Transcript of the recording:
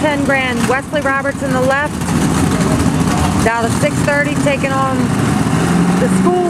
10 grand. Wesley Roberts in the left. Now the 630, taking on the school